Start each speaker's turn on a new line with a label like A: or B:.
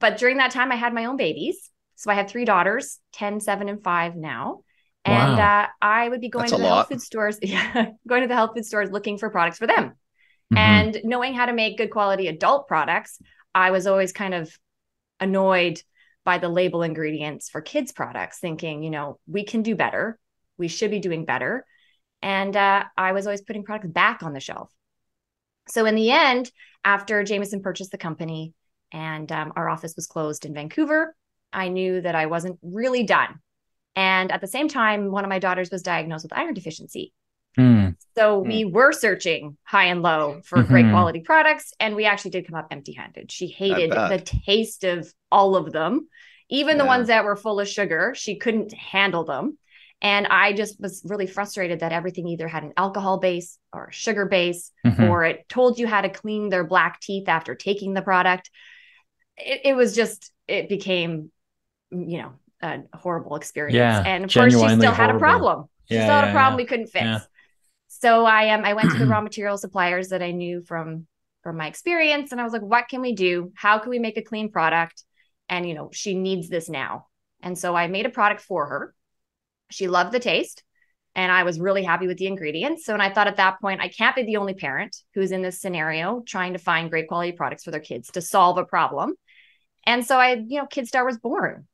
A: but during that time, I had my own babies. So I have three daughters, 10, 7, and 5 now. And
B: Wow.
A: uh, I would be going
C: That's
A: to the health food stores, yeah, going to the health food stores looking for products for them.
B: Mhm.
A: And knowing how to make good quality adult products, I was always kind of annoyed by the label ingredients for kids' products, thinking, you know, we can do better. We should be doing better. And uh, I was always putting products back on the shelf. So in the end, after Jamieson purchased the company and um, our office was closed in Vancouver, I knew that I wasn't really done. And at the same time, one of my daughters was diagnosed with iron deficiency.
B: Hmm.
A: So we were searching high and low for great
B: Mhm.
A: quality products, and we actually did come up empty handed. She hated the taste of all of them, even the ones that were full of sugar. She couldn't handle them. And I just was really frustrated that everything either had an alcohol base or a sugar base,
B: Mhm.
A: or it told you how to clean their black teeth after taking the product. It, it was just, it became, you know, a horrible experience.
B: Yeah,
A: and of course, she still had a problem. She
B: Yeah,
A: still had
B: yeah,
A: a problem we couldn't fix.
B: Yeah.
A: So I um I went to the raw material suppliers that I knew from from my experience, and I was like, what can we do? How can we make a clean product? And you know, she needs this now. And so I made a product for her. She loved the taste, and I was really happy with the ingredients. So and I thought at that point, I can't be the only parent who's in this scenario trying to find great quality products for their kids to solve a problem. And so I, you know, Kidstar was born.